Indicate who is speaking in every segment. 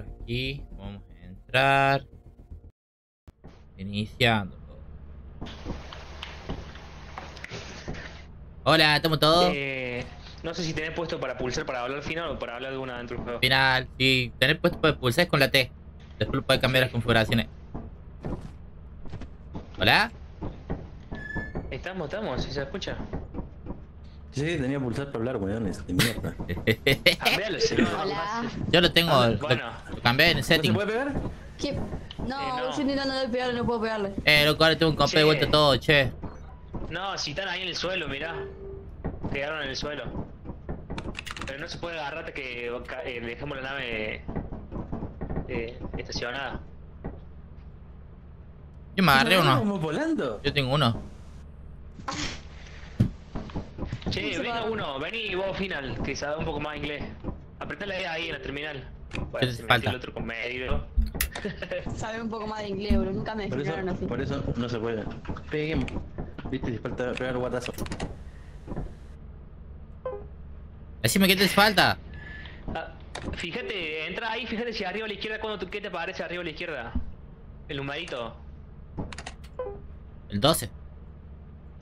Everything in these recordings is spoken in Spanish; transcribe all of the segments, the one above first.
Speaker 1: aquí. Vamos a entrar. Iniciando. Hola, ¿estamos todos?
Speaker 2: Eh, no sé si tenés puesto para pulsar para hablar final o para hablar de una dentro del juego.
Speaker 1: Final, si tenés puesto para pulsar es con la T. Después lo puedes cambiar las configuraciones. Hola.
Speaker 2: Estamos, estamos, ¿sí se escucha?
Speaker 3: Sí, tenía que pulsar para hablar, weones, de mierda.
Speaker 2: Cambialo, si no,
Speaker 4: Hola.
Speaker 1: Yo lo tengo,
Speaker 2: Ah,
Speaker 1: lo-
Speaker 2: bueno.
Speaker 1: Cambié en el
Speaker 3: ¿No se
Speaker 1: setting.
Speaker 3: puede pegar?
Speaker 4: ¿Qué? No,
Speaker 2: Eh, no.
Speaker 4: yo intentando de pegarle, no puedo pegarle.
Speaker 1: Eh, loco, ahora tengo un compé de vuelta todo, che.
Speaker 2: No, si están ahí en el suelo, mirá. Quedaron en el suelo. Pero no se puede agarrar hasta que eh, dejemos la nave eh, estacionada.
Speaker 1: Yo me agarré
Speaker 3: ¿No
Speaker 1: uno.
Speaker 3: ¿Vamos volando?
Speaker 1: Yo tengo uno.
Speaker 2: Che,
Speaker 4: ¿Cómo se
Speaker 2: venga uno, vení vos final, que sabe un poco más inglés. Apretale ahí en la terminal.
Speaker 1: ¿Qué
Speaker 2: Bueno,
Speaker 1: falta?
Speaker 2: el otro.
Speaker 4: Sabe un poco más de inglés, bro. Nunca me enseñaron así.
Speaker 3: por eso no se puede. Peguemos. Viste, si falta pegar guardazo.
Speaker 1: Decime qué te falta.
Speaker 2: Ah, fíjate, entra ahí, fíjate si arriba a la izquierda, cuando tú, ¿qué te aparece arriba a la izquierda? El numerito.
Speaker 1: El 12.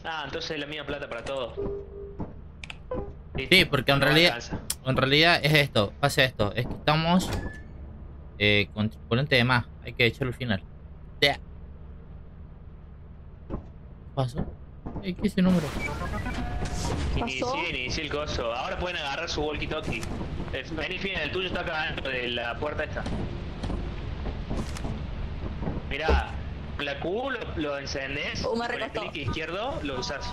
Speaker 2: Ah, entonces es la misma plata para todos.
Speaker 1: Sí, porque en
Speaker 2: No
Speaker 1: realidad,
Speaker 2: alcanza.
Speaker 1: En realidad es esto, pasa esto, es que estamos eh, con tripulante de más, hay que echarlo al final. Ya. ¿Qué pasó? ¿Qué es ese número?
Speaker 4: ¿Pasó?
Speaker 2: Inicié, inicié el coso. Ahora pueden agarrar su walkie talkie. Eh, Vení, fin, el tuyo está acá dentro de la puerta esta. Mirá, la Q lo, lo encendés,
Speaker 4: me
Speaker 2: con el clic izquierdo lo usás.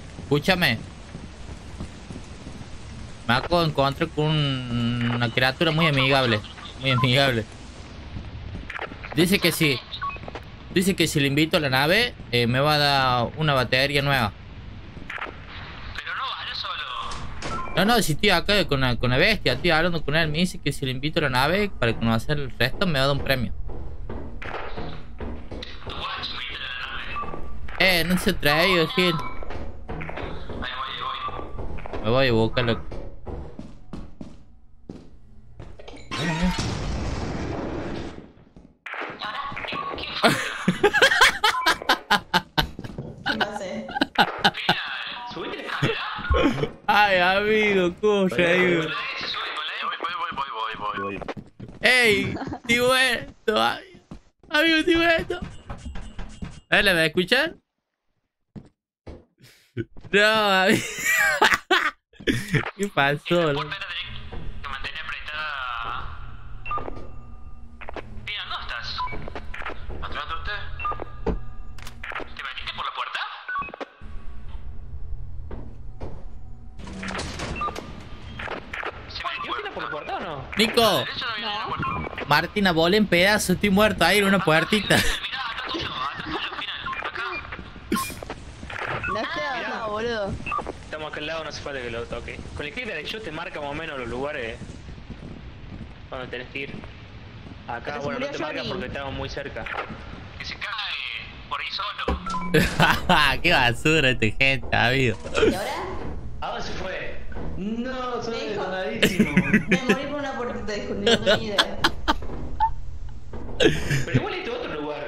Speaker 1: Escúchame. Me encontrar con un- una criatura muy amigable. Muy amigable. Dice que si... Dice que si le invito a la nave, eh, me va a dar una batería nueva.
Speaker 2: Pero no vale solo.
Speaker 1: No, no, si estoy acá con la, con la bestia, estoy hablando con él, me dice que si le invito a la nave para conocer el resto, me va a dar un premio. Eh, no se trae, Gil. Me voy,
Speaker 2: búscalo.
Speaker 1: Ay, amigo, ¿cómo se ha ido?
Speaker 2: Voy, voy, voy,
Speaker 1: ¡Ey! ¡Tío esto! ¡Amigo, tío esto! Me escuchan? No, amigo. ¿Qué pasó?
Speaker 2: La
Speaker 1: loco?
Speaker 2: puerta la tenés que mantener apretada. Mira, ¿dónde estás? ¿Atrás de usted? ¿Te metiste por la puerta? ¿Se metió por la puerta o no?
Speaker 1: Nico,
Speaker 2: no.
Speaker 1: Martina, volé en pedazos, estoy muerto ahí en una puertita.
Speaker 2: Mirá, acá tuyo, acá tuyo, final. Acá.
Speaker 4: No queda nada, boludo.
Speaker 2: Al lado, no hace falta que lo toque. Con el clic derecho te marca más o menos los lugares donde tenés que ir. Acá, bueno, no te marca porque estamos muy cerca. Que se cae por ahí solo.
Speaker 1: ¡Qué basura esta gente, amigo!
Speaker 4: ¿Y ahora?
Speaker 2: ¿A dónde se fue?
Speaker 3: No, soy detonadísimo.
Speaker 4: Me morí por una puertita, dijo, no tengo idea.
Speaker 2: Pero igual este otro lugar.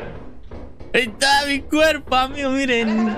Speaker 1: Ahí está mi cuerpo, amigo, miren.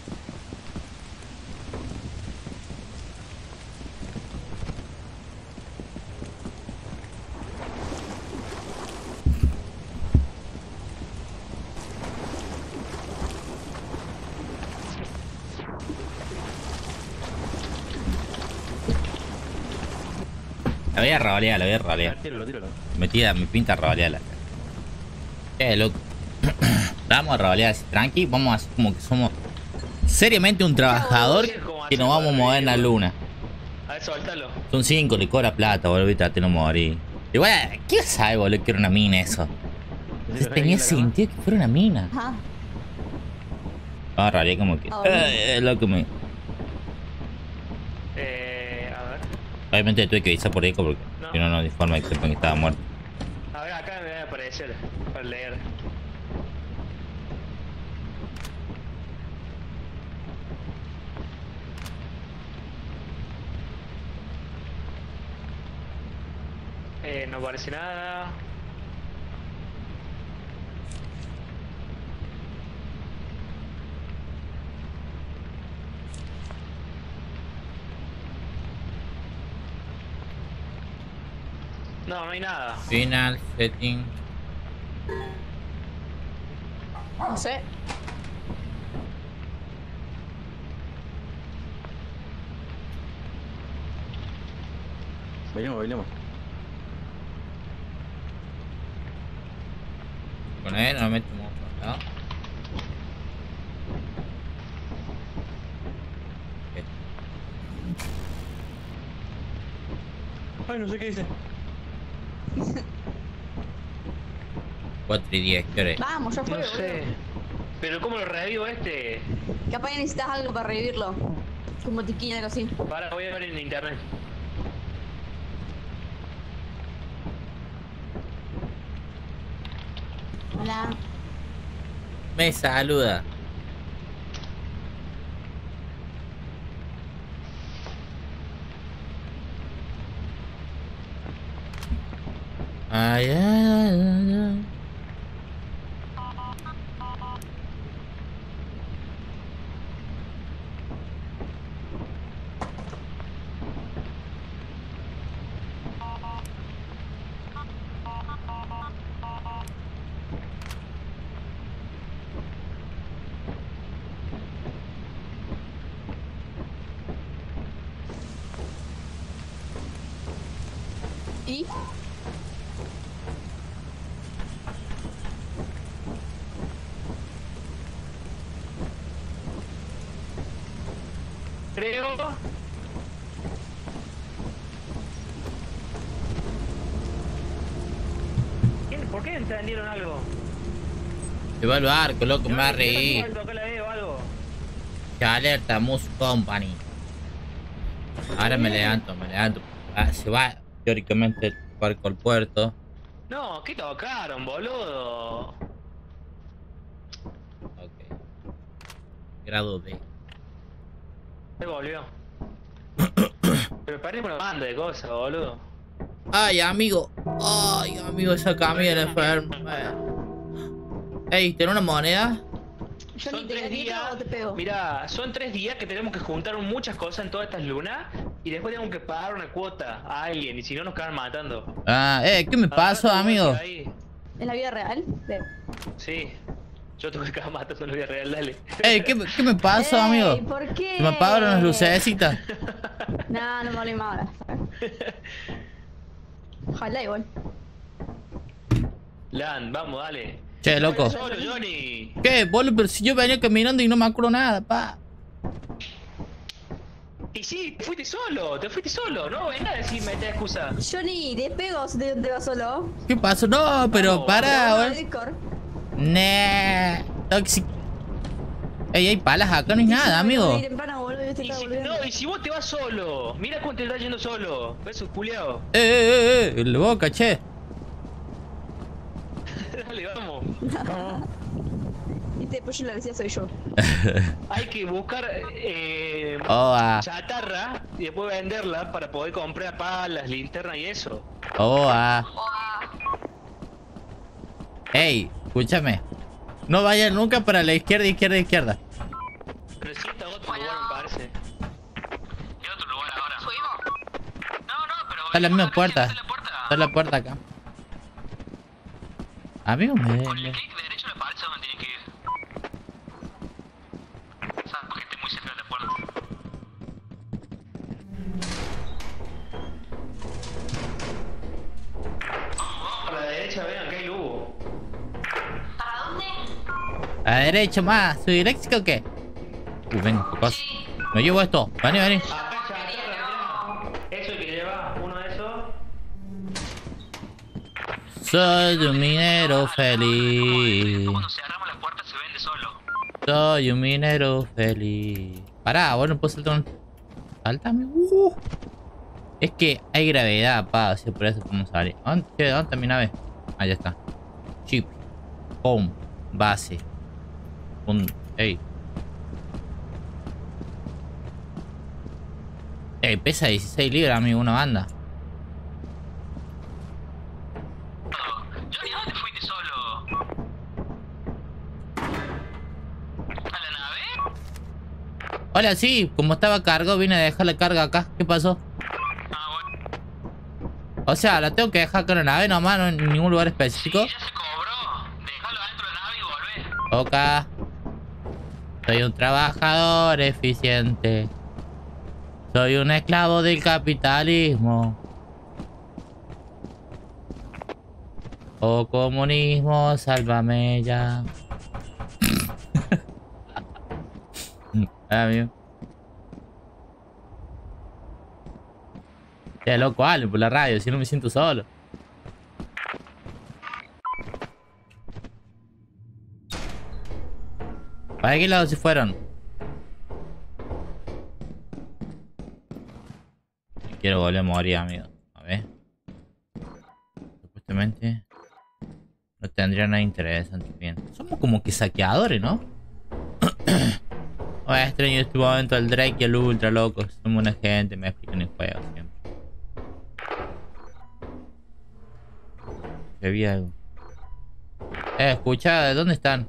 Speaker 2: La
Speaker 1: voy a rolear, la voy a rolear.
Speaker 3: Tíralo, tíralo.
Speaker 1: Metida, me pinta rolearla. Eh, loco. vamos a rolear así, tranqui. Vamos a hacer como que somos seriamente un trabajador que nos vamos a mover en la luna.
Speaker 2: A ver, soltalo.
Speaker 1: Son cinco, le cobra plata, boludo, trate de no morir. Igual, ¿qué sabe, boludo, que era una mina eso? Entonces tenía sentido que fuera una mina. Ah, rolear como que. Eh, eh, loco, me.
Speaker 2: Eh, a ver.
Speaker 1: Obviamente tuve que avisar por eco porque
Speaker 2: No.
Speaker 1: si no, no, de forma que sepan que estaba muerto.
Speaker 2: A ver, acá me debe aparecer para leer. Eh, no aparece nada. No, no hay nada.
Speaker 1: Final, setting.
Speaker 4: No sé.
Speaker 3: Bailemos, bailemos.
Speaker 1: Con él, no metemos por acá. Ok.
Speaker 3: Ay, no sé qué dice.
Speaker 1: 4 y 10, ¿qué hora es?
Speaker 4: Vamos, ya fue,
Speaker 2: No sé. Pero ¿cómo lo revivo este?
Speaker 4: Capaz que necesitas algo para revivirlo. Como tiquín, algo así.
Speaker 2: Para, voy a ver en internet.
Speaker 4: Hola.
Speaker 1: Me saluda. Ay, ay, ay, ay, ay.
Speaker 2: Creo. ¿Quién- ¿Por qué entendieron algo?
Speaker 1: Se va al barco, loco, me va a reír. Alerta, Moose Company. Ahora me levanto, me levanto. Ah, se va, teóricamente, el barco al puerto.
Speaker 2: No, ¿qué tocaron, boludo?
Speaker 1: Ok. Grado D.
Speaker 2: Se volvió. Pero parece una banda de cosas, boludo.
Speaker 1: Ay, amigo. Ay, amigo, esa camilla enferma. Ey, ¿tenés una moneda?
Speaker 4: Yo
Speaker 2: Son tres días. Mira, son tres días que tenemos que juntar muchas cosas en todas estas lunas y después tenemos que pagar una cuota a alguien y si no nos quedan matando.
Speaker 1: Ah, eh, ¿qué me pasó,
Speaker 2: Agarrate un
Speaker 1: amigo?
Speaker 4: ¿En la vida real? De...
Speaker 2: Sí. Yo tengo que acabar matando en la vida real, dale.
Speaker 1: Ey, ¿qué, me- qué me pasó,
Speaker 4: Ey,
Speaker 1: amigo?
Speaker 4: ¿Por qué?
Speaker 1: Se me apagaron las lucecitas.
Speaker 4: No, no me hablé más ahora. Ojalá igual.
Speaker 2: Lan, vamos, dale.
Speaker 1: Che, loco.
Speaker 2: Solo, Johnny.
Speaker 1: ¿Qué, boludo? Pero si yo venía caminando y no me acuerdo nada, pa.
Speaker 2: Y sí, te fuiste solo, te fuiste solo, no venga a decirme esta excusa.
Speaker 4: Johnny, ¿te pego si te, te vas solo?
Speaker 1: ¿Qué pasó? No, pero
Speaker 2: Vamos,
Speaker 1: para. Nah. Toxic. Ey, hay palas acá, no hay nada, amigo.
Speaker 4: Y
Speaker 2: si, no, y si vos te vas solo, mira cómo te está yendo solo. Eso, culiao.
Speaker 1: Eh, eh, eh, el boca, che.
Speaker 2: Dale, vamos.
Speaker 4: Y después yo la decía soy yo.
Speaker 2: Hay que buscar eh,
Speaker 1: Oh, ah.
Speaker 2: chatarra y después venderla para poder comprar palas, linterna y eso.
Speaker 1: Oh, ah. Ey, escúchame. No vayas nunca para la izquierda, izquierda, izquierda.
Speaker 2: Pero si está otro lugar, me parece. ¿Qué otro lugar ahora? ¿Subimos? No, no, pero...
Speaker 1: Está en la misma puerta.
Speaker 2: Está en la puerta.
Speaker 1: Está en la puerta acá. Amigo, me.
Speaker 2: Derecha
Speaker 1: más. ¿Soy eléctrico o qué? Uh, venga, ¿qué pasa? Me llevo esto. Vení, vení.
Speaker 2: Acá, acá, acá, Eso que lleva, uno de esos.
Speaker 1: Soy un minero feliz.
Speaker 2: Cuando cerramos la puerta se vende solo.
Speaker 1: Soy un minero feliz. Pará, bueno, puedo saltar un... Saltame. Uh. Es que hay gravedad, pa. Así por eso podemos salir. ¿Dónde, ¿Dónde está mi nave? Ah, ya está. Chip. Home. Base. Un... Ey. Ey, pesa 16 libras, amigo, una banda.
Speaker 2: Johnny, ¿dónde fuiste solo? ¿A la nave?
Speaker 1: Hola, sí, como estaba cargo, vine a dejar la carga acá. ¿Qué pasó?
Speaker 2: Ah, bueno.
Speaker 1: O sea, la tengo que dejar con la nave nomás, no en ningún lugar específico.
Speaker 2: Ya se cobró. Déjalo adentro de la nave y volvé.
Speaker 1: Ok. Soy un trabajador eficiente. Soy un esclavo del capitalismo. Oh comunismo, sálvame ya. ah. Qué loco, Ale, por la radio, si no me siento solo. ¿Para qué lado se fueron? Quiero volver a morir, amigo. A ver. Supuestamente. No tendría nada interesante. Bien. Somos como que saqueadores, ¿no? oh, extraño este momento el Drake y el Ultra, locos. Somos una gente, me explican el juego siempre. Vi algo. Eh, escucha, ¿de dónde están?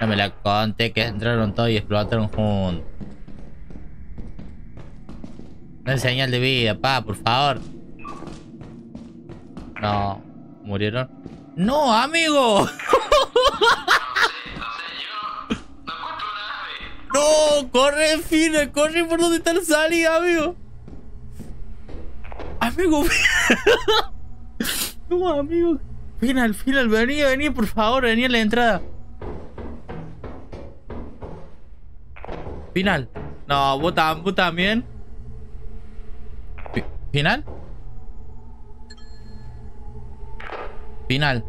Speaker 1: No me la conté que entraron todos y explotaron juntos. Una señal de vida, pa, por favor. No, murieron. ¡No, amigo! ¡No! ¡Corre, Fina! ¡Corre por donde está la salida, amigo! ¡Amigo! ¡No, amigo! Final, final, vení, vení, por favor, vení a la entrada. Final. No, vos, tam- vos también. Fi- ¿Final? Final.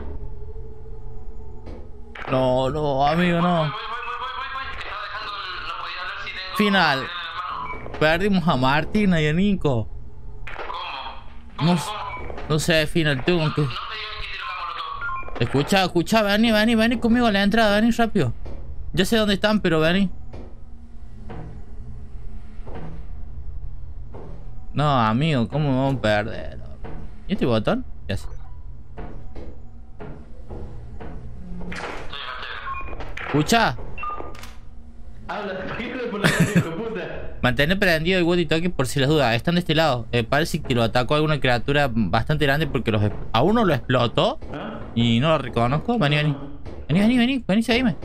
Speaker 1: No, no, amigo, no. Final. Perdimos a Martina y a Nico. No, s- no sé, final, que... Escucha, escucha, vení, vení, vení conmigo a la entrada, vení rápido. Ya sé dónde están, pero vení. No, amigo, ¿cómo vamos a perder? ¿Y este botón? ¿Qué hace? Escucha, mantener prendido el walkie-talkie por si las dudas. Están de este lado. Eh, parece que lo atacó alguna criatura bastante grande porque los, a uno lo explotó
Speaker 3: ¿Ah?
Speaker 1: y no lo reconozco. Vení, vení. Vení, vení, vení. Vení, seguime.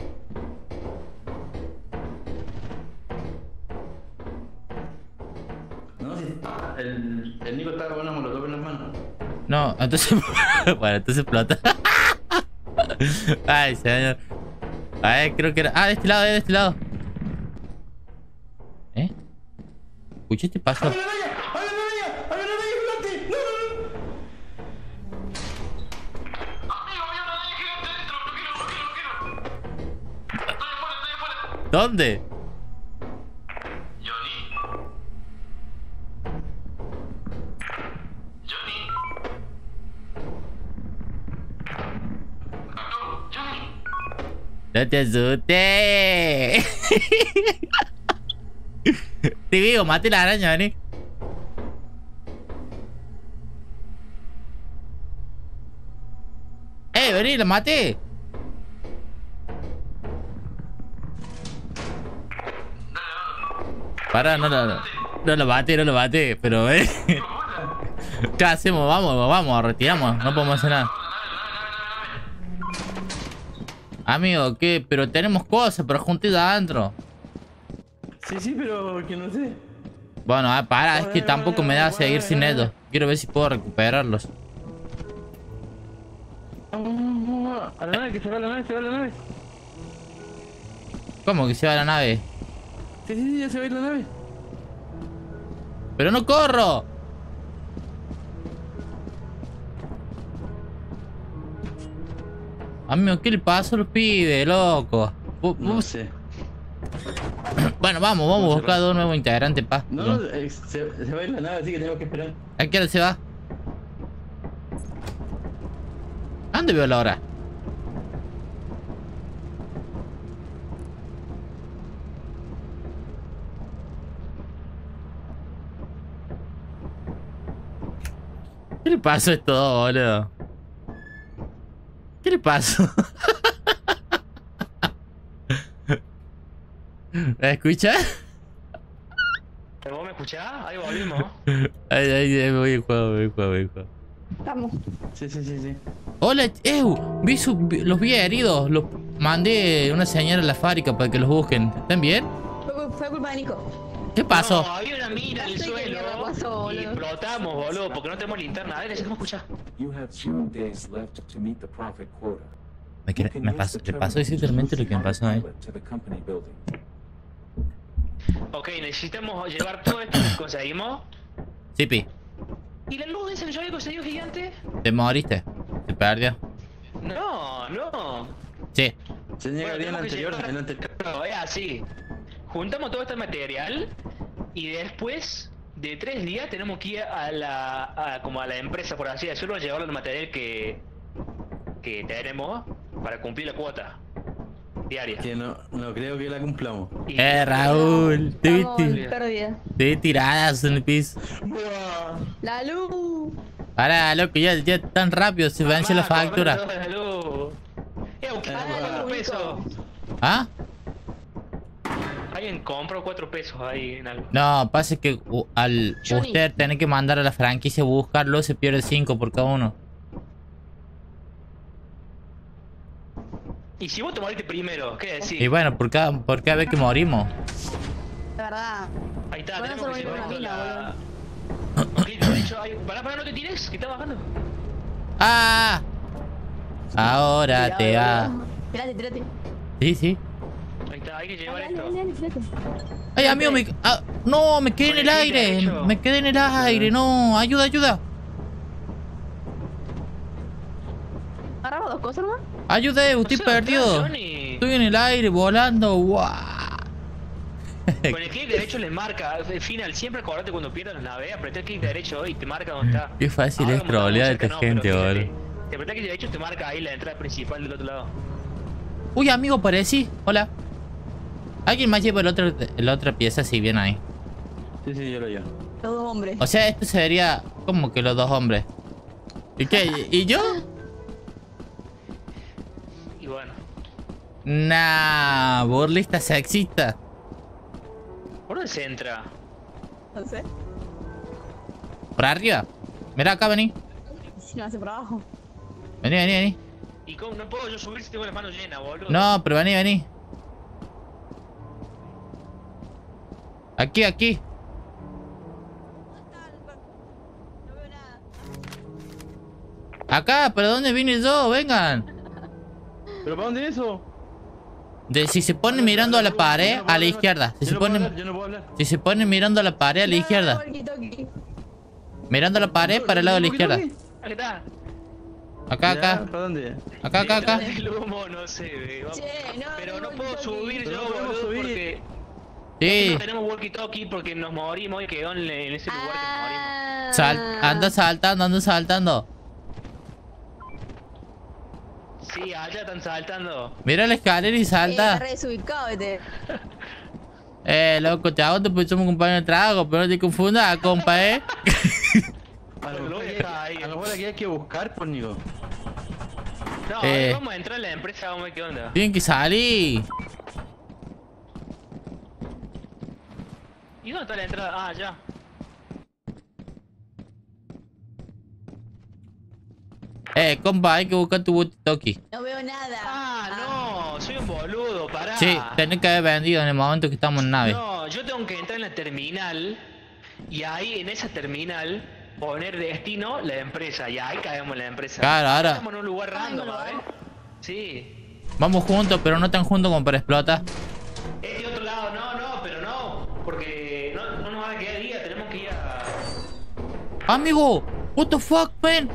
Speaker 1: Entonces. bueno, entonces explota. Ay, señor. A ver, creo que era. Ah, de este lado, eh, de este lado. ¿Eh? Escuché este paso.
Speaker 3: ¡Abre la raya! ¡Abre la raya! ¡Abre la raya, gigante! ¡No, no, no!
Speaker 1: ¿Dónde? No te asustes. Te digo, mate la araña, vení. ¡Eh, vení, la maté! Para, no, no, no, no lo mate, no lo mate, pero eh. ¿Qué hacemos? Vamos, vamos, retiramos, no podemos hacer nada. Amigo, ¿qué? Pero tenemos cosas, pero junté adentro.
Speaker 3: Sí, sí, pero que no sé.
Speaker 1: Bueno, ah, para, es que tampoco me da seguir sin ellos. Quiero ver si puedo recuperarlos.
Speaker 3: A la nave, que se va la nave, se va la nave.
Speaker 1: ¿Cómo que se va la nave?
Speaker 3: Sí, sí, sí, ya se va a ir la nave.
Speaker 1: ¡Pero no corro! Amigo, ¿qué le pasó a los pibes, loco?
Speaker 3: No sé.
Speaker 1: Bueno, vamos, vamos a buscar dos nuevos integrantes, pa.
Speaker 3: No, no, eh, se, se va a ir la nave, así que tenemos que esperar.
Speaker 1: ¿A qué hora se va? ¿A dónde veo la hora? ¿Qué le pasó a esto, boludo? ¿Qué le pasó? ¿Me escuchas?
Speaker 2: ¿Vos me escuchás? Ahí volvimos.
Speaker 1: Ay, ay, ay, me voy a juego, me voy a juego, me voy a juego.
Speaker 4: Estamos.
Speaker 3: Sí, sí, sí, sí.
Speaker 1: Hola, Ew, vi su- vi- los vi heridos. Los mandé una señal a la fábrica para que los busquen. ¿Están bien?
Speaker 4: Fue, fue culpa de Nico.
Speaker 1: ¿Qué pasó?
Speaker 2: No, había una mina en el suelo.
Speaker 4: pasó,
Speaker 2: y explotamos, boludo, porque no tenemos linterna. A ver, ¿cómo escuchás?
Speaker 5: You have zero days left to meet the profit quota.
Speaker 1: Me,
Speaker 5: can
Speaker 1: me pasó, le pasó exactamente lo que me pasó a él.
Speaker 5: to the company building.
Speaker 2: Ok, necesitamos llevar todo esto que conseguimos.
Speaker 1: Sipi,
Speaker 2: ¿Y la luz esa que yo había conseguido gigante?
Speaker 1: ¿te moriste? ¿Se perdió?
Speaker 2: No, no.
Speaker 1: Sí.
Speaker 3: Se niega
Speaker 2: Bueno,
Speaker 3: bien el anterior, el anterior.
Speaker 2: No, es así. Juntamos todo este material y después de tres días tenemos que ir a la, a- como a la empresa, por así decirlo, a llevar el material que, que tenemos para cumplir la cuota diaria.
Speaker 3: Que no, no creo que la cumplamos.
Speaker 2: Y-
Speaker 1: Eh, Raúl, te vi, tiradas en el piso.
Speaker 4: La luz.
Speaker 1: Pará, loco, ya, ya tan rápido se vence la
Speaker 2: Mamá,
Speaker 1: factura.
Speaker 2: corre, corre, luz. Eh,
Speaker 3: Ah,
Speaker 2: cuatro
Speaker 4: Nico.
Speaker 2: pesos.
Speaker 1: ¿Ah?
Speaker 2: Alguien compró cuatro pesos ahí en algo.
Speaker 1: No, pasa que al
Speaker 4: Johnny.
Speaker 1: usted tener que mandar a la franquicia a buscarlo, se pierde 5 por cada uno.
Speaker 2: Y si vos te moriste primero, ¿qué decís?
Speaker 1: Y bueno, por cada, por cada vez que morimos.
Speaker 4: La verdad.
Speaker 2: Ahí está, tenemos que llevar esto la... Pará, pará, no te tires, que está bajando.
Speaker 1: ¡Ah! Ahora te va.
Speaker 4: Tirate, tirate.
Speaker 1: Sí, sí.
Speaker 2: Ahí está, hay que llevar
Speaker 4: Dale,
Speaker 2: esto.
Speaker 4: dale, dale, tirate.
Speaker 1: Ay, amigo, me... ah, no, me quedé en el aire.
Speaker 2: derecho.
Speaker 1: Me quedé en el aire. No, ayuda, ayuda.
Speaker 4: Agarramos dos cosas nomás.
Speaker 1: Ayuda, estoy perdido. Estoy en el aire volando. ¡Guau!
Speaker 2: Con el clic derecho les marca, al final, siempre acordate cuando pierdas la nave, apreté el clic derecho y te marca dónde está.
Speaker 1: Qué fácil
Speaker 2: Ahora
Speaker 1: es trolear esta
Speaker 2: no,
Speaker 1: gente, boludo.
Speaker 2: Te apreté el clic derecho te marca ahí la entrada principal del otro lado.
Speaker 1: Uy, amigo, aparecí. Hola. Alguien más lleva el otro, la otra pieza si bien ahí.
Speaker 3: Sí, sí, yo lo llevo.
Speaker 4: Los dos hombres.
Speaker 1: O sea, esto sería como que los dos hombres. ¿Y qué? ¿Y yo?
Speaker 2: Y bueno.
Speaker 1: Nah, burlista sexista.
Speaker 2: ¿Por dónde se entra?
Speaker 4: No sé.
Speaker 1: Por arriba. Mira acá, vení.
Speaker 4: Si no hace por abajo.
Speaker 1: Vení, vení, vení.
Speaker 2: ¿Y cómo no puedo yo subir si tengo las manos llenas, boludo?
Speaker 1: No, pero vení, vení. Aquí, aquí.
Speaker 4: No veo nada.
Speaker 1: Acá, ¿pero dónde vine yo? Vengan.
Speaker 3: ¿Pero para dónde es eso?
Speaker 1: De, si se ponen mirando a la pared, a la izquierda. Si se
Speaker 3: hablar.
Speaker 1: si se ponen mirando a la pared, a la izquierda. Mirando a la pared para el lado de la izquierda. Acá, acá.
Speaker 3: ¿Para dónde?
Speaker 1: Acá, acá, acá.
Speaker 2: El humo no se ve. Pero
Speaker 4: no
Speaker 2: puedo subir yo, boludo,
Speaker 3: subir.
Speaker 2: porque
Speaker 1: Sí.
Speaker 2: no tenemos walkie-talkie porque nos morimos y quedó en, en ese lugar que nos morimos.
Speaker 4: Ah.
Speaker 1: Sal- anda saltando, anda saltando.
Speaker 2: Sí, allá están saltando.
Speaker 1: Mira la escalera y
Speaker 4: Eh,
Speaker 1: salta.
Speaker 4: desubicado este.
Speaker 1: Eh, loco, te hago porque somos compañeros de trabajo, pero no te confundas, compa, eh.
Speaker 3: A lo mejor aquí-
Speaker 2: dejar ahí.
Speaker 3: a lo mejor aquí hay que buscar, por Nico.
Speaker 2: No,
Speaker 1: Eh.
Speaker 2: vamos a entrar en la empresa, vamos a ver qué onda.
Speaker 1: Tienen que salir.
Speaker 2: ¿Y dónde está la entrada? Ah, ya.
Speaker 1: Eh, compa, hay que buscar tu walkie
Speaker 4: No veo nada.
Speaker 2: Ah, no, soy un boludo, pará.
Speaker 1: Sí, tenés que haber vendido en el momento que estamos en nave.
Speaker 2: No, yo tengo que entrar en la terminal y ahí en esa terminal poner destino la empresa. Y ahí caemos en la empresa.
Speaker 1: Claro, ahora-
Speaker 2: Estamos en un lugar
Speaker 4: Ah,
Speaker 2: random,
Speaker 4: un lugar.
Speaker 2: ¿sabes? Sí.
Speaker 1: Vamos juntos, pero no tan juntos como para explotar.
Speaker 2: Este otro lado, no, no. Porque no, no nos van a quedar día, tenemos que ir a.
Speaker 1: Amigo, what the fuck, man?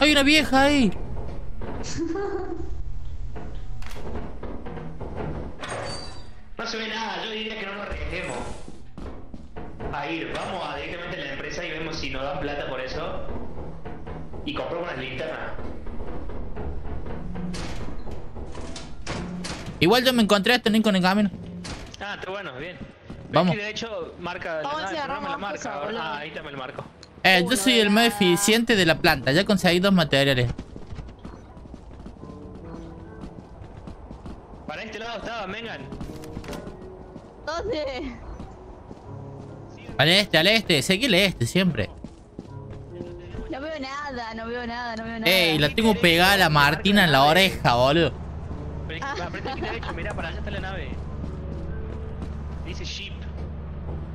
Speaker 1: Hay una vieja ahí.
Speaker 2: No se ve nada, yo diría que no nos arriesguemos. A ir, vamos a directamente a la empresa y vemos si nos dan plata por eso. Y compramos unas linternas.
Speaker 1: Igual yo me encontré a este Nico en el camino.
Speaker 2: Ah, está bueno, bien.
Speaker 1: Vamos.
Speaker 2: De hecho, marca.
Speaker 4: Vamos a
Speaker 2: el programa
Speaker 4: agarrar
Speaker 2: la marca. ahora. Ah, ahí está el marco.
Speaker 1: Eh, yo soy el más
Speaker 4: la-
Speaker 1: eficiente de la planta. Ya conseguí dos materiales.
Speaker 2: Para este lado estaba, vengan.
Speaker 4: ¿Dónde?
Speaker 1: Al este, al este. Seguí el este siempre.
Speaker 4: No veo nada, no veo nada, no veo nada.
Speaker 1: Ey, la tengo pegada a la Martina en la oreja, boludo.
Speaker 2: Aprieta aquí derecho, mirá, para allá está la nave.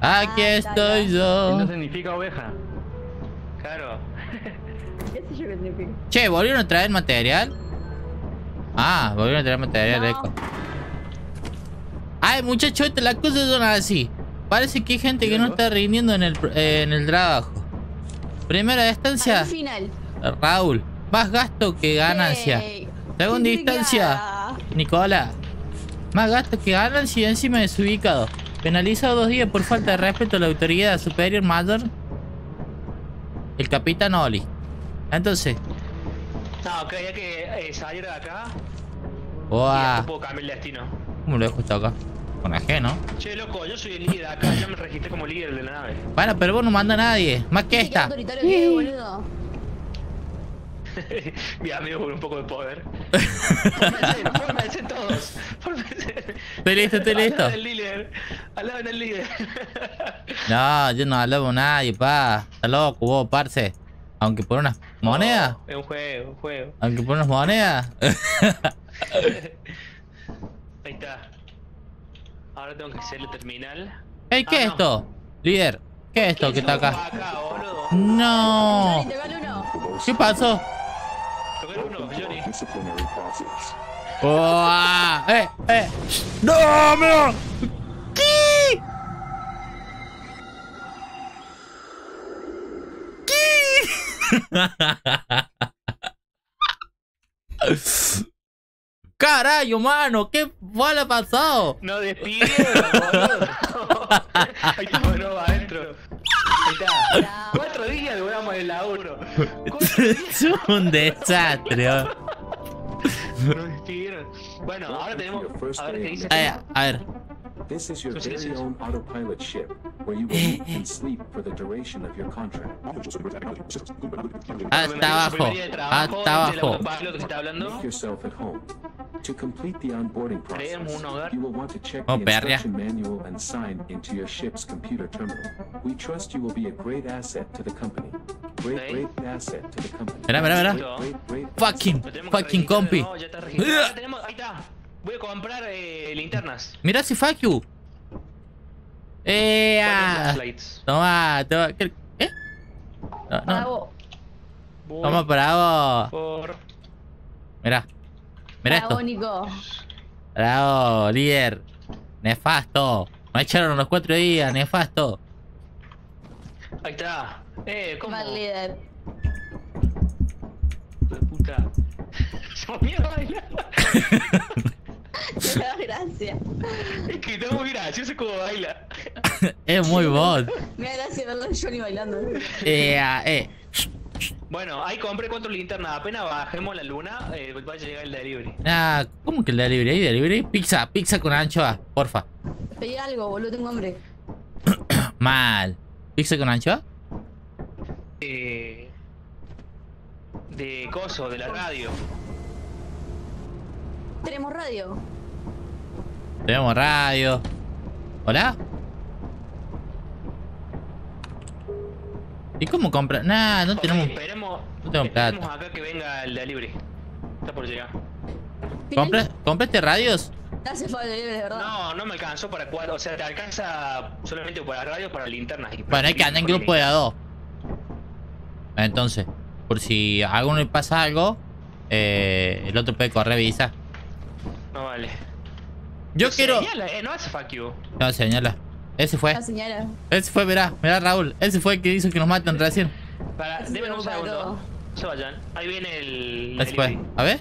Speaker 1: Aquí
Speaker 4: Ah,
Speaker 1: estoy
Speaker 3: Eso
Speaker 1: yo.
Speaker 3: significa oveja.
Speaker 2: Claro.
Speaker 4: ¿Qué sé yo qué significa?
Speaker 1: Che, ¿volvieron a traer material? Ah, volvieron a traer material,
Speaker 4: No.
Speaker 1: eco. Ay, muchachos, las cosas son así. Parece que hay gente que no está rindiendo en el, pr- eh, en el trabajo. Primera instancia,
Speaker 4: Al final.
Speaker 1: Raúl. Más gasto que ganancia. Segunda
Speaker 4: ¿qué
Speaker 1: instancia,
Speaker 4: significa?
Speaker 1: Nicola. Más gasto que ganancia y encima desubicado. Penalizado dos días por falta de respeto a la autoridad superior mayor. El capitán Oli. Entonces,
Speaker 2: No, ok, hay que eh, salir de acá. Y
Speaker 1: ¡Buah!
Speaker 2: después puedo cambiar el destino.
Speaker 1: ¿Cómo lo dejo esto acá? Con G, ¿no?
Speaker 2: Che, loco, yo soy el líder acá, yo me registré como líder de la nave.
Speaker 1: Bueno, pero vos no manda a nadie. Más que
Speaker 4: ¿Qué
Speaker 1: esta.
Speaker 4: autoritario que es, boludo?
Speaker 2: Mi amigo con un poco de poder. Fórmense, fórmense todos. Fórmense.
Speaker 1: Estoy listo, estoy listo.
Speaker 2: Alaben al líder. Alaben al líder.
Speaker 1: No, yo no hablo con nadie, pa. Está loco vos, parce. Aunque por unas monedas.
Speaker 2: No, es un juego, un juego.
Speaker 1: Aunque por unas monedas.
Speaker 2: Ahí está. Ahora tengo que hacer el terminal.
Speaker 1: Ey, ¿qué
Speaker 2: Ah,
Speaker 1: es
Speaker 2: no.
Speaker 1: esto? Líder, ¿qué es esto que está acá?
Speaker 2: Acá.
Speaker 1: No. ¿Qué pasó?
Speaker 2: Tocar uno, Johnny.
Speaker 1: ¡Uah! ¡Eh! ¡Eh! ¡No, no! ¿Qué? ¿Qué? ¡Carayo, mano! ¿Qué le ha pasado?
Speaker 2: No despidieron, boludo. Ahí está, bueno, va adentro. Ahí está. Duramos el laburo.
Speaker 1: Es un desastre. oh.
Speaker 2: nos despidieron. Bueno, ahora tenemos. A ver qué dice.
Speaker 1: Eh, a ver.
Speaker 5: This is your
Speaker 2: sí,
Speaker 5: very own autopilot ship, where you will eat and sleep for the duration of your contract.
Speaker 1: Hasta abajo. Hasta abajo.
Speaker 5: Make yourself at home. To complete the onboarding
Speaker 2: Creemos
Speaker 5: process,
Speaker 2: un hogar.
Speaker 5: you will want to check
Speaker 1: Oh,
Speaker 5: the
Speaker 1: perra.
Speaker 5: instruction manual and sign into your ship's computer terminal. We trust you will be a great asset to the company. Great, great asset to the company.
Speaker 1: Fucking, fucking compi.
Speaker 2: nuevo, ya está registrado. Ya tenemos, ahí está. Voy a comprar eh, linternas.
Speaker 1: Mira si fuck you. Eh, ah. Toma, toma. ¿Qué? ¿Eh? No, no.
Speaker 4: Bravo.
Speaker 1: Toma, bravo.
Speaker 2: por.
Speaker 1: Mira. Mira
Speaker 4: Bravo,
Speaker 1: esto.
Speaker 4: Nico.
Speaker 1: Bravo, líder. Nefasto. Me echaron los cuatro días, nefasto.
Speaker 2: Ahí está. Eh, ¿cómo?
Speaker 4: Mal líder.
Speaker 2: De puta. Se me olvidó bailar.
Speaker 4: Te da gracia.
Speaker 2: Es que está muy gracioso como baila.
Speaker 1: es muy bot.
Speaker 4: Me da gracia verlo a Johnny bailando.
Speaker 1: Eh, ah, eh.
Speaker 2: Bueno, ahí compré cuatro linternas. Apenas bajemos la luna, eh, va a llegar el delivery.
Speaker 1: Ah, ¿cómo que el delivery? ¿Hay delivery? Pizza, pizza con anchoa, porfa.
Speaker 4: Pedí algo, boludo, tengo hambre.
Speaker 1: Mal. ¿Pizza con anchoa?
Speaker 2: Eh, de coso, de la radio.
Speaker 4: Tenemos radio.
Speaker 1: Tenemos radio. ¿Hola? ¿Y cómo compra? Nah, no tenemos.
Speaker 2: Esperemos,
Speaker 1: no tengo
Speaker 2: esperemos
Speaker 1: plata.
Speaker 2: acá que venga el delivery. Está por llegar.
Speaker 1: ¿Compra- ¿Compraste radios?
Speaker 2: No, no me alcanzó para cuatro. O sea, te alcanza solamente para radio, para linternas. y para
Speaker 1: Bueno, hay que andar en grupo de a dos. Entonces, por si a alguno le pasa algo, eh, el otro puede correr y avisar.
Speaker 2: No vale.
Speaker 1: Yo
Speaker 2: No
Speaker 1: quiero.
Speaker 2: señala, eh, no hace fuck you.
Speaker 1: No, señala. Ese fue.
Speaker 4: La señora.
Speaker 1: Ese fue, mirá, mirá Raúl. Ese fue el que hizo que nos maten recién.
Speaker 2: Para,
Speaker 4: se
Speaker 2: un segundo. se vayan. Ahí viene el.
Speaker 1: Ese
Speaker 2: el
Speaker 1: fue. A ver.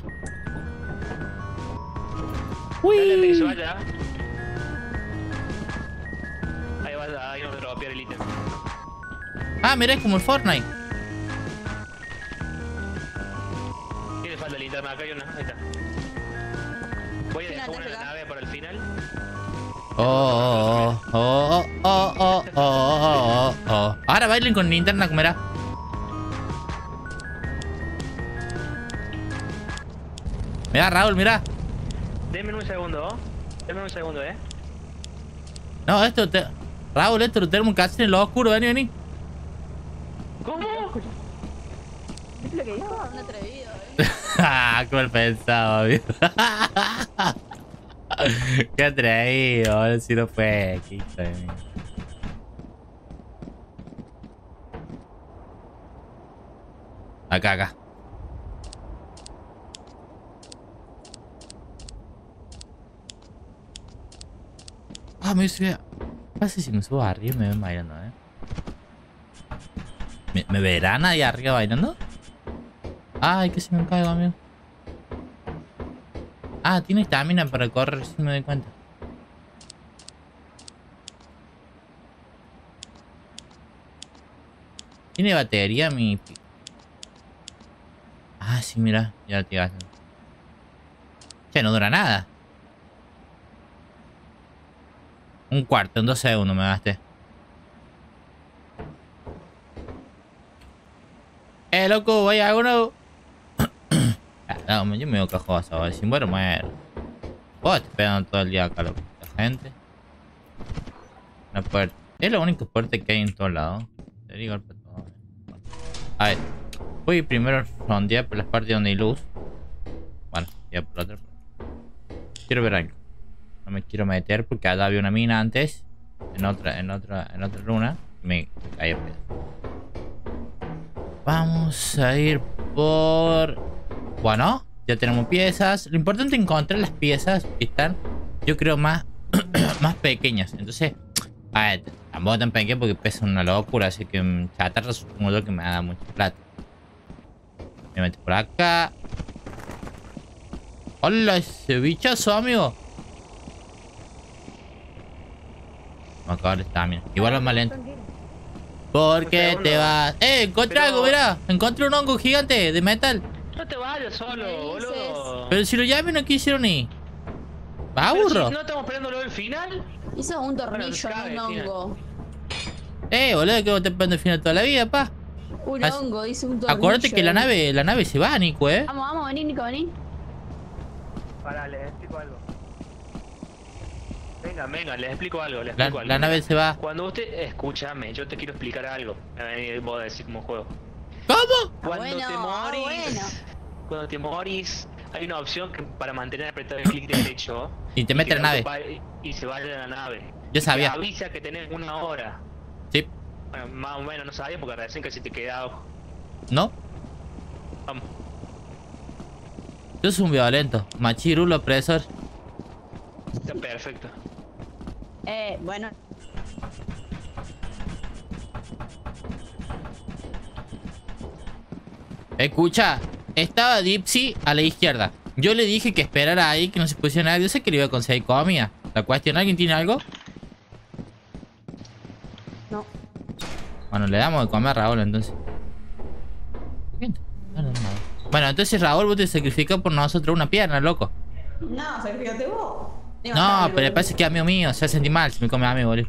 Speaker 2: Dale, que se
Speaker 1: Uy.
Speaker 2: vaya. Ahí va, ahí nos dropear el ítem.
Speaker 1: Ah, mirá, es como el Fortnite.
Speaker 2: ¿Qué le falta linterna? Acá hay una. Ahí está. Voy a dejar una
Speaker 1: Oh, oh, oh, oh, oh, Ahora bailen con linterna, como era. Mira, Raúl, mira.
Speaker 2: Denme un segundo, Denme un segundo, eh.
Speaker 1: No, esto te... Raúl, esto lo tenemos casi en lo oscuro, vení, vení.
Speaker 2: ¿Cómo?
Speaker 4: ¿Qué es lo que dijo? Un atrevido, eh.
Speaker 1: ah, cuál pensaba, viejo. Qué atrevido, ahora sí no fue. Qué hijo de. Acá, acá. Ah, me subí. Pasa si me subo arriba me ven bailando, eh. ¿Me, ¿Me verán ahí arriba bailando? Ay, que se me caigo, amigo. Ah, tiene estamina para correr, si me doy cuenta. ¿Tiene batería mi... Ah, sí, mira, ya lo tiraste. Che, no dura nada. Un cuarto, en dos segundos me gasté. Eh, loco, vaya alguno. Ah, yo me veo cajoso, ahora, si muero, muero. Te esperando todo el día acá. La gente. La puerta. Es la única puerta que hay en todos lados. Te digo todo. A ver. Voy primero rondear por las partes donde hay luz. Bueno, ya por la otra. Quiero ver algo. No me quiero meter porque allá había una mina antes. En otra, en otra, en otra luna. Me caí a. Vamos a ir por... Bueno, ya tenemos piezas. Lo importante es encontrar las piezas que están, yo creo, más, más pequeñas. Entonces, a ver, tampoco tan pequeñas porque pesan una locura. Así que mm, chatarra supongo yo que me da mucha plata. Me meto por acá. Hola, ese bichazo, amigo. Me acabo de estamina. Igual es más lento. ¿Por qué te vas? ¡Eh! Encontré
Speaker 2: Pero-
Speaker 1: algo, mirá. Encontré un hongo gigante de metal.
Speaker 2: No te vayas solo,
Speaker 4: ¿Qué
Speaker 2: boludo.
Speaker 1: Pero si lo llamen no quisieron ni. Va
Speaker 2: si no estamos esperando lo del final.
Speaker 4: Hizo un tornillo, no un hongo.
Speaker 1: Eh, boludo, que vos te esperando el final toda la vida, pa.
Speaker 4: Un
Speaker 1: As-
Speaker 4: hongo, hizo un tornillo.
Speaker 1: Acuérdate que la nave, la nave se va, Nico, eh.
Speaker 4: Vamos, vamos, vení, Nico, vení.
Speaker 2: Pará, les explico algo. Venga, venga, les explico algo, les
Speaker 1: La,
Speaker 2: explico algo.
Speaker 1: la nave se va.
Speaker 2: Cuando usted, escúchame, yo te quiero explicar algo. Me venir vos a decir como juego.
Speaker 1: ¿Cómo?
Speaker 2: Cuando
Speaker 4: bueno,
Speaker 2: te
Speaker 4: ah,
Speaker 2: morís,
Speaker 4: bueno.
Speaker 2: Cuando te morís, hay una opción que para mantener apretado el clic derecho.
Speaker 1: Y te mete la nave.
Speaker 2: va- Y se vaya a la nave.
Speaker 1: Yo
Speaker 2: Te
Speaker 1: sabía.
Speaker 2: avisa que tenés una hora.
Speaker 1: Sí.
Speaker 2: Bueno, más o menos no sabía porque recién que se te quedaba.
Speaker 1: ¿No?
Speaker 2: Vamos.
Speaker 1: Yo soy un violento. Machirulo opresor.
Speaker 2: Está perfecto.
Speaker 4: Eh, bueno.
Speaker 1: Escucha, estaba Dipsy a la izquierda. Yo le dije que esperara ahí, que no se pusiera nada. Yo sé que le iba a conseguir comida. La cuestión, ¿alguien tiene algo?
Speaker 4: No.
Speaker 1: Bueno, le damos de comer a Raúl entonces. Bueno, entonces Raúl, vos te sacrificás por nosotros una pierna, loco.
Speaker 4: No, sacrificate vos.
Speaker 1: No, pero le parece que es amigo mío. Se sentí mal si me come a mí, boludo.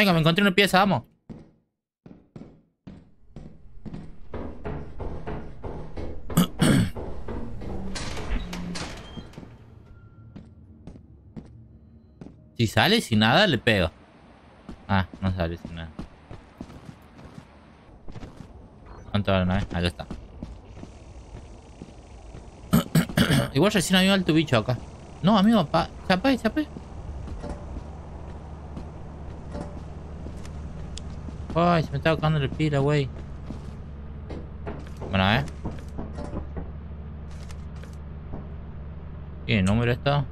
Speaker 1: Venga, me encontré una pieza, vamos. Si sale sin nada, le pego. Ah, no sale sin nada. ¿Cuánto vale una ya está. Igual recién había alto bicho acá. No, amigo, pa chapé. Ay, se me está tocando la pila, güey. Bueno, ver. ¿Qué número está?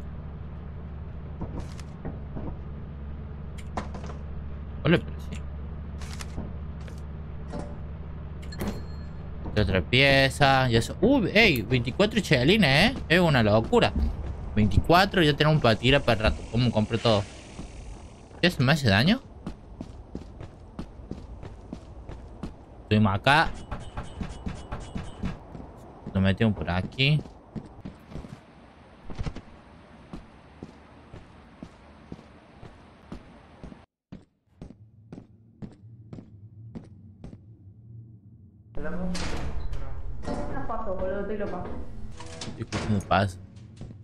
Speaker 1: Hola, pero sí. ¿Qué otra pieza? Y eso. Uh, ey, 24 chelines, eh. Es una locura. 24, ya tenemos para tirar para el rato. ¿Cómo compré todo? ¿Qué se me hace daño? Acá. Lo metemos por aquí.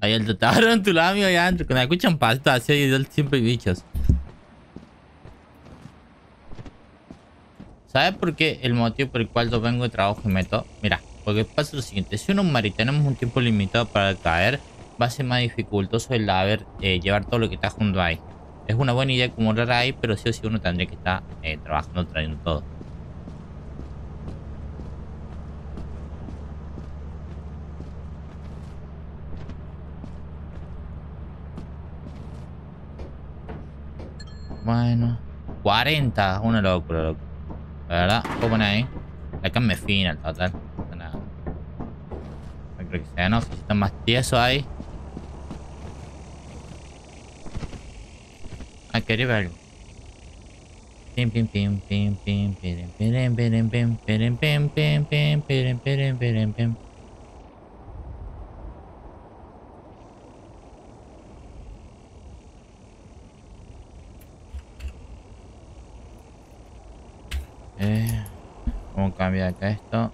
Speaker 1: Ahí el tarántula, amigo, ya cuando escuchan pasta así, siempre bichos. ¿Sabes por qué el motivo por el cual yo vengo de trabajo y meto? Mira, porque pasa lo siguiente. Si uno mar y tenemos un tiempo limitado para caer, va a ser más dificultoso el haber eh, llevar todo lo que está junto ahí. Es una buena idea acumular ahí, pero sí o sí uno tendría que estar eh, trabajando, trayendo todo. Bueno. 40. Una locura, loco. La verdad, puedo poner ahí. La cambia fina, el total. No, nada. creo que sea, ¿no? Si está más tieso ahí. Ah, quería ver algo. Pim pim pim pim pim pim pim pim pim pim pim pim pim pim pim pim pim pim Eh, ¿Cómo cambia acá esto?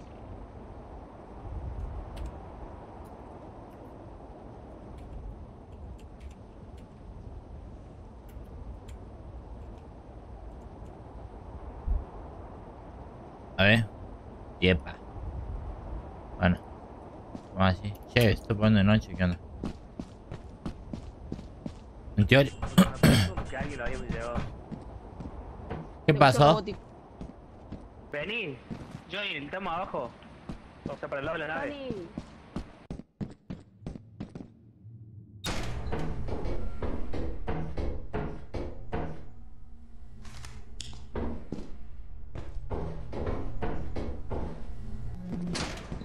Speaker 1: A ver. Yepa. Bueno. Vamos así. Che, estoy poniendo de noche, ¿qué onda? En teoría... ¿Qué pasó?
Speaker 2: Vení, Johnny, estamos abajo. O sea, para el lado de la nave.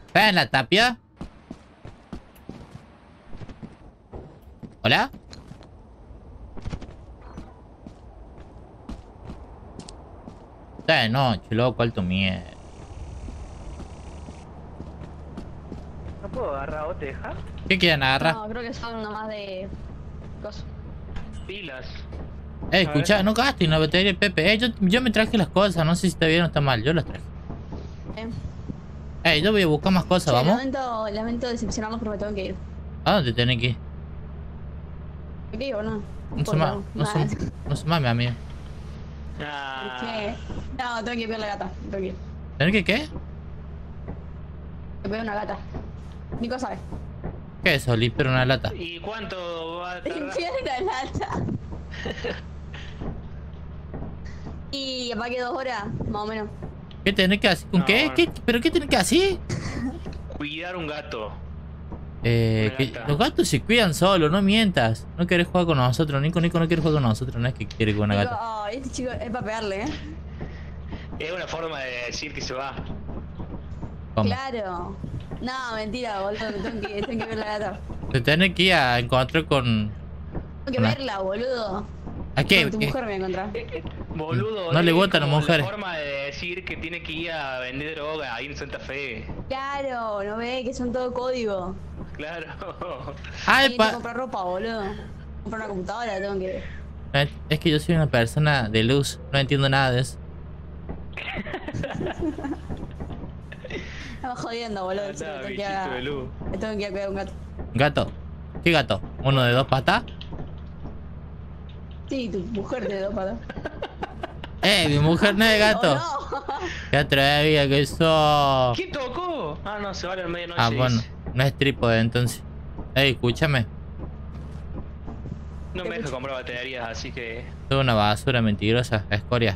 Speaker 1: ¿Estás en la tapia? ¿Hola? Está de noche, loco, alto miedo.
Speaker 2: ¿No o?
Speaker 1: ¿Qué quieren agarrar?
Speaker 4: No, creo que son nomás de... Cosas.
Speaker 2: Pilas.
Speaker 1: Eh, escucha, no gastes una batería de Pepe. Eh, yo, yo me traje las cosas, no sé si está bien o está mal, yo las traje.
Speaker 4: Eh.
Speaker 1: Eh, yo voy a buscar más cosas,
Speaker 4: Che,
Speaker 1: ¿vamos?
Speaker 4: Lamento, lamento decepcionarlos, pero me tengo que ir.
Speaker 1: ¿A dónde tenés que ir?
Speaker 4: ¿Qué digo, no?
Speaker 1: No se mames, no se, no se mames, amigo.
Speaker 2: Ah,
Speaker 4: ¿Qué? No, tengo que ver la gata. Tengo que ir.
Speaker 1: ¿Tenés que qué?
Speaker 4: Que veo una gata. Nico sabe.
Speaker 1: ¿Qué es eso? Limpiar una lata.
Speaker 2: ¿Y cuánto va a tardar?
Speaker 4: Limpiar una lata. y capaz que dos horas, más o menos.
Speaker 1: ¿Qué tenés que hacer? ¿Con
Speaker 2: No,
Speaker 1: qué? ¿Pero qué tenés que hacer?
Speaker 2: Cuidar un gato.
Speaker 1: Eh, que los gatos se cuidan solos, no mientas. No querés jugar con nosotros. Nico, Nico no quiere jugar con nosotros. No es que quiere con una gata.
Speaker 4: oh, este chico es para pegarle, ¿eh?
Speaker 2: Es una forma de decir que se va.
Speaker 1: ¿Cómo?
Speaker 4: Claro. No, mentira, boludo. Tengo que, tengo que ver la gata.
Speaker 1: Te tenés que ir a encontrar con...
Speaker 4: Tengo que
Speaker 1: Una-
Speaker 4: verla, boludo.
Speaker 1: ¿A qué?
Speaker 4: Con tu
Speaker 1: ¿Qué?
Speaker 4: mujer me voy a encontrar.
Speaker 2: Boludo.
Speaker 1: No le las
Speaker 2: como
Speaker 1: mujeres.
Speaker 2: La forma de decir que tiene que ir a vender droga ahí en Santa Fe.
Speaker 4: Claro, no ve que son todo código.
Speaker 2: Claro.
Speaker 1: Ay, pa...
Speaker 4: comprar ropa, boludo. Comprar una computadora, tengo que.
Speaker 1: Es que yo soy una persona de luz. No entiendo nada de eso.
Speaker 4: Estamos jodiendo, boludo.
Speaker 2: Anda,
Speaker 4: tengo que ir
Speaker 2: bichito
Speaker 4: a-
Speaker 2: de luz.
Speaker 4: me tengo que ir a cuidar un gato.
Speaker 1: ¿Gato? ¿Qué gato? ¿Uno de dos patas?
Speaker 4: Sí, tu mujer te dio para.
Speaker 1: Eh, mi mujer no es de gato.
Speaker 4: Oh, no.
Speaker 1: Qué atrevida que sos.
Speaker 2: ¿Quién tocó? Ah, no, se vale al medio, no
Speaker 1: Ah, bueno. No es trípode entonces. Ey, escúchame.
Speaker 2: No me deja comprar baterías, así que.
Speaker 1: Soy una basura mentirosa, escoria.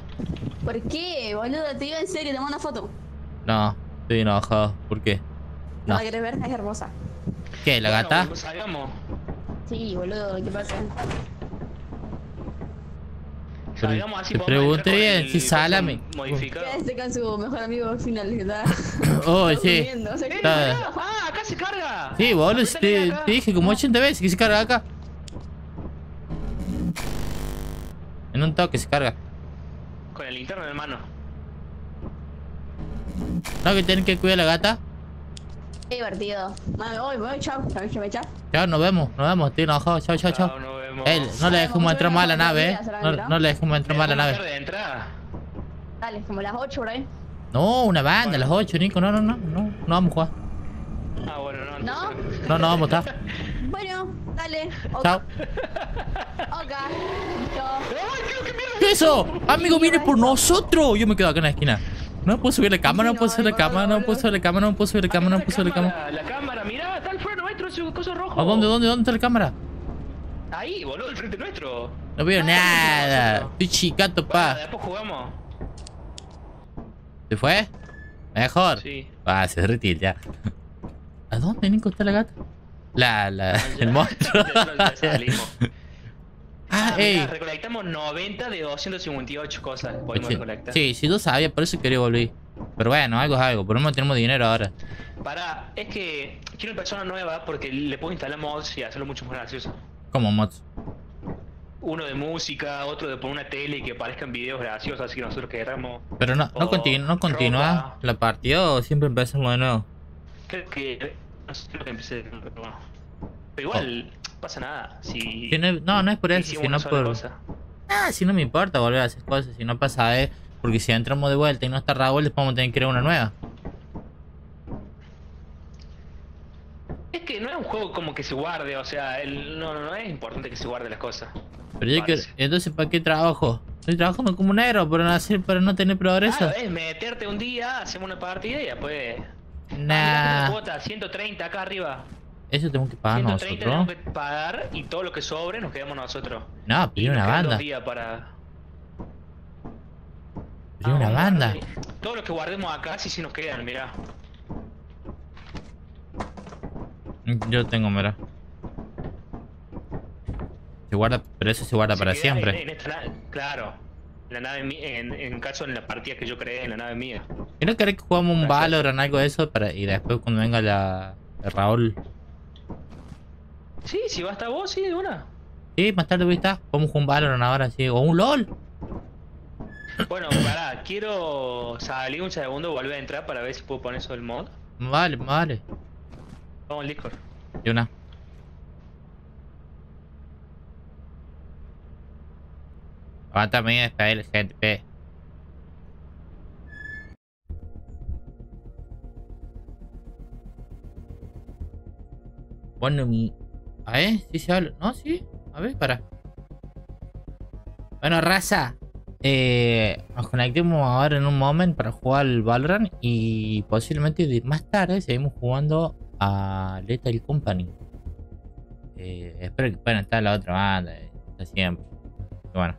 Speaker 4: ¿Por qué, boludo? Te digo en serio, te mando una foto.
Speaker 1: No, estoy enojado. ¿Por qué?
Speaker 4: ¿No la querés ver? Es hermosa.
Speaker 1: ¿Qué? ¿La
Speaker 2: Bueno,
Speaker 1: gata?
Speaker 2: Salgamos.
Speaker 4: Sí, boludo, ¿qué pasa?
Speaker 2: Salgamos así
Speaker 1: te pregunté bien,
Speaker 2: coso
Speaker 1: salame.
Speaker 2: Modificado.
Speaker 4: Quédate con su mejor amigo final, ¿verdad?
Speaker 1: Oh, sí.
Speaker 4: O sea,
Speaker 2: ¡Eh,
Speaker 1: Está-!
Speaker 2: ¡Ah, acá se carga!
Speaker 1: Sí, boludo, te, te dije como 80 veces que se carga acá. En un toque se carga.
Speaker 2: Con el linterno en mano.
Speaker 1: No, que tienen que cuidar a la gata.
Speaker 4: Qué divertido. Voy, voy, chao. Chao, chao, chao.
Speaker 1: Chao, nos vemos, nos vemos, estoy enojado. Chao, chao, chao.
Speaker 2: Chao.
Speaker 1: Ey, no le dejemos entrar más a la nave, eh. No,
Speaker 4: ¿no?
Speaker 1: no le dejemos entrar más a la
Speaker 2: ¿Vamos a
Speaker 1: nave.
Speaker 4: Dale, como las 8 por ahí.
Speaker 1: No, una banda, a las 8, Nico. No, no, no, no, no vamos a jugar.
Speaker 2: Ah, bueno, no.
Speaker 4: ¿No?
Speaker 1: No, no vamos a estar.
Speaker 4: Bueno, dale. Ok.
Speaker 1: Chao.
Speaker 4: Ok. Listo.
Speaker 2: ¡Ay, tío, qué mierda!
Speaker 1: ¿Qué es eso? Amigo, viene por nosotros. Yo me quedo acá en la esquina. No puedo subir la cámara, no puedo subir la cámara, no puedo subir la cámara, no puedo subir la cámara, no puedo subir la cámara.
Speaker 2: La cámara, mirá, está el freno nuestro, ese coso rojo.
Speaker 1: ¿A dónde, dónde, dónde está la cámara?
Speaker 2: Ahí, boludo, el frente nuestro.
Speaker 1: No veo nada. Estoy chicato, pa.
Speaker 2: después jugamos.
Speaker 1: ¿Se fue? Mejor.
Speaker 2: Sí.
Speaker 1: Ah, se retira ya. ¿A dónde, Nico, está la gata? La, la, el monstruo. Ah,
Speaker 2: Ah,
Speaker 1: ey.
Speaker 2: mirá, recolectamos 90 de 258 cosas. Podemos
Speaker 1: Sí,
Speaker 2: recolectar.
Speaker 1: Sí, sí, yo sabía, por eso quería volver. Pero bueno, algo es algo. Por lo menos tenemos dinero ahora.
Speaker 2: Pará, es que quiero una persona nueva porque le puedo instalar mods y hacerlo mucho más gracioso.
Speaker 1: Como mods.
Speaker 2: Uno de música, otro de poner una tele y que aparezcan videos graciosos, así que nosotros queramos.
Speaker 1: Pero no, no, continu- no continúa
Speaker 2: ropa.
Speaker 1: la partida o siempre empezamos de nuevo.
Speaker 2: Creo que. No sé creo que empecé. Pero bueno. Pero igual, pasa nada. Si.
Speaker 1: Si no, no, no es por eso, sino por.
Speaker 2: cosa.
Speaker 1: Ah, si no me importa volver a hacer cosas, si no pasa eh, porque si entramos de vuelta y no está Raúl, después vamos a tener que crear una nueva.
Speaker 2: Es que no es un juego como que se guarde, o sea, el, no, no, no es importante que se guarde las cosas.
Speaker 1: Pero yo que, entonces ¿para qué trabajo? Estoy trabajando como un negro para no hacer, para no tener progreso.
Speaker 2: Claro, es meterte un día, hacemos una partida y después.
Speaker 1: Nah,
Speaker 2: Ah, cuota, 130 acá arriba.
Speaker 1: Eso tenemos que pagar
Speaker 2: 130
Speaker 1: nosotros.
Speaker 2: tenemos que pagar y todo lo que sobre nos quedamos nosotros.
Speaker 1: No,
Speaker 2: nos
Speaker 1: una banda.
Speaker 2: días para. Ah,
Speaker 1: una
Speaker 2: vamos a
Speaker 1: banda.
Speaker 2: Todo lo que guardemos acá sí sí nos quedan, mirá.
Speaker 1: Yo tengo, mira. Se guarda, pero eso se guarda
Speaker 2: Se
Speaker 1: para siempre.
Speaker 2: en- en esta na- claro. La nave en, en caso en la partida que yo creé en la nave mía.
Speaker 1: ¿Y no querés que jugamos un. Valorant algo de eso para y después cuando venga la, la Raúl?
Speaker 2: Sí, si va hasta vos, sí, de una.
Speaker 1: Sí, más tarde viste, podemos jugar un Valorant ahora sí, o un LOL.
Speaker 2: Bueno, pará, quiero salir un segundo, volver a entrar para ver si puedo poner eso del mod.
Speaker 1: Vale, vale.
Speaker 2: Vamos al Discord.
Speaker 1: Y una. Aguántame, espera, gente, pe. Bueno, mi... A ver, si se habla... No, sí. A ver, para. Bueno, raza. Eh, nos conectemos ahora en un momento para jugar al Valorant y posiblemente más tarde seguimos jugando a Lethal Company. Eh, espero que puedan estar la otra banda, eh, está siempre. Y bueno,